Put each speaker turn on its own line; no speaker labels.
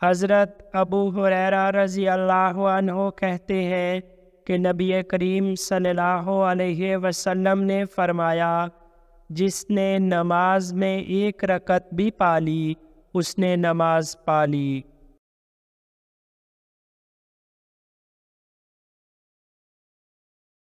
हज़रत अबू हुरैरा रज़ी अल्लाह कहते हैं कि नबी करीम सल्लल्लाहु अलैहि वसल्लम ने फरमाया, जिसने नमाज़ में एक रकत भी पाली उसने नमाज़ पाली